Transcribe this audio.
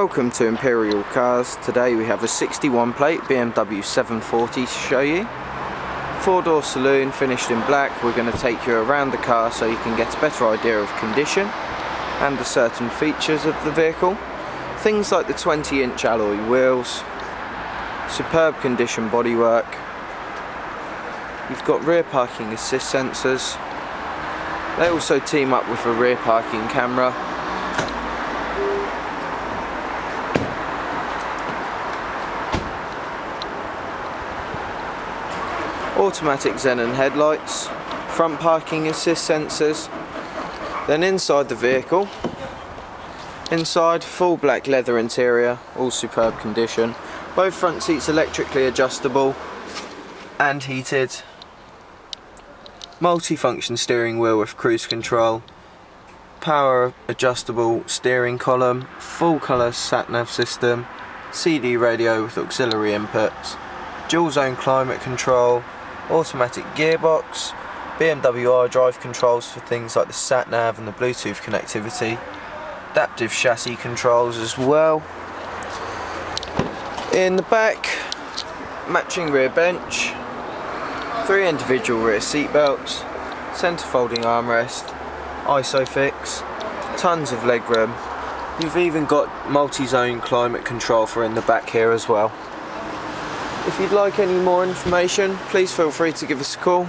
Welcome to Imperial Cars. Today we have a 61 plate BMW 740 to show you. Four door saloon finished in black. We're going to take you around the car so you can get a better idea of condition and the certain features of the vehicle. Things like the 20 inch alloy wheels, superb condition bodywork. You've got rear parking assist sensors. They also team up with a rear parking camera automatic xenon headlights, front parking assist sensors, then inside the vehicle, inside full black leather interior, all superb condition, both front seats electrically adjustable and heated, multi-function steering wheel with cruise control, power adjustable steering column, full colour sat nav system, CD radio with auxiliary inputs, dual zone climate control, automatic gearbox, BMW iDrive controls for things like the sat nav and the Bluetooth connectivity, adaptive chassis controls as well. In the back, matching rear bench, three individual rear seat belts, centre folding armrest, ISOFIX, tons of legroom. You've even got multi-zone climate control for in the back here as well. If you'd like any more information, please feel free to give us a call.